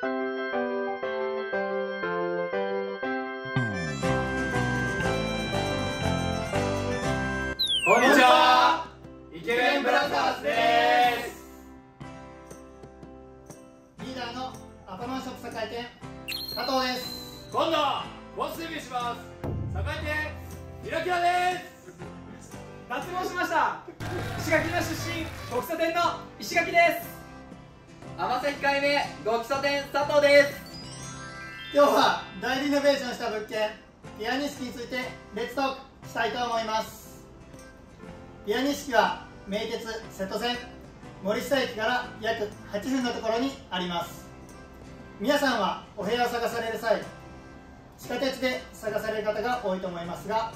こんにちは。イケメンブラザーズです。リーダーのアパマンショップ栄店加藤です。今度は。ボスデビューします栄店ひらきらです脱毛しました石垣の出身国際店の石垣です甘さ控えめご基礎店佐藤です。今日は大リノベーションした物件ピアニスキについてレッツトークしたいと思います。ピアニ式は名鉄瀬戸線森下駅から約8分のところにあります。皆さんはお部屋を探される際地下鉄で探される方が多いと思いますが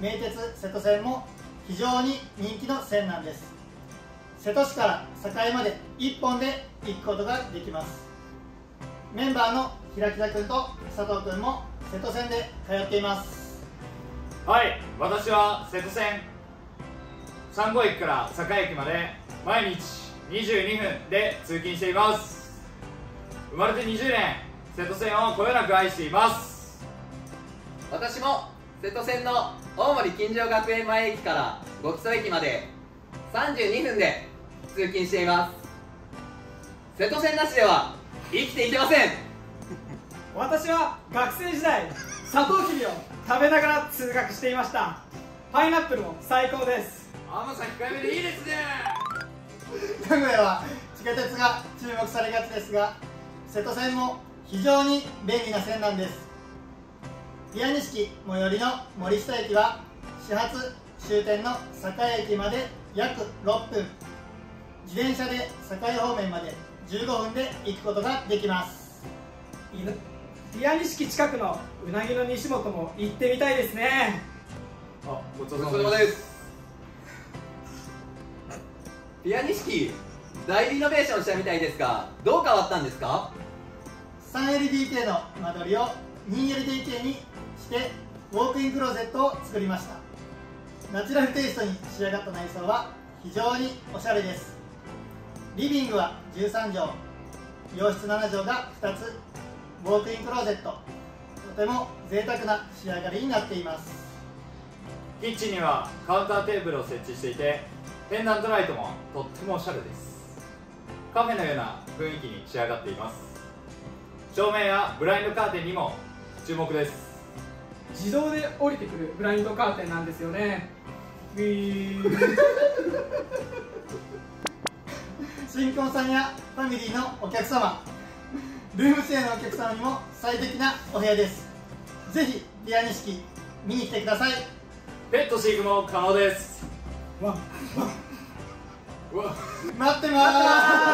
名鉄瀬戸線も非常に人気の線なんです。瀬戸市から栄まで1本で行くことができます。メンバーの平木田君と佐藤君も瀬戸線で通っています。はい私は瀬戸線三郷駅から栄駅まで毎日22分で通勤しています。生まれて20年瀬戸線をこよなく愛しています。私も瀬戸線の大森金城学園前駅から五木曽駅まで32分で通勤しています。瀬戸線なしでは生きていけません。私は学生時代サトウキビを食べながら通学していました。パイナップルも最高です。甘さ控えめでいいですね。名古屋は地下鉄が注目されがちですが瀬戸線も非常に便利な線なんです。ピアニ式最寄りの森下駅は始発終点の栄駅まで約6分自転車で栄方面まで15分で行くことができます。いぬピアニ式近くのうなぎの西本も行ってみたいですね。あごちそごちそうさまです。ピアニ式大リノベーションしたみたいですがどう変わったんですか？3LDK の間取りを 2LDK にしてウォークインクローゼットを作りました。ナチュラルテイストに仕上がった内装は非常におしゃれですリビングは13畳洋室7畳が2つウォークインクローゼット。とても贅沢な仕上がりになっています。キッチンにはカウンターテーブルを設置していてペンダントライトもとってもおしゃれです。カフェのような雰囲気に仕上がっています。照明やブラインドカーテンにも注目です。自動で降りてくるブラインドカーテンなんですよね。ウィー新婚さんやファミリーのお客様。ルームシェアのお客様にも最適なお部屋です。ぜひピアニ式見に来てください。ペット飼育も可能です。わ。うわ。待ってます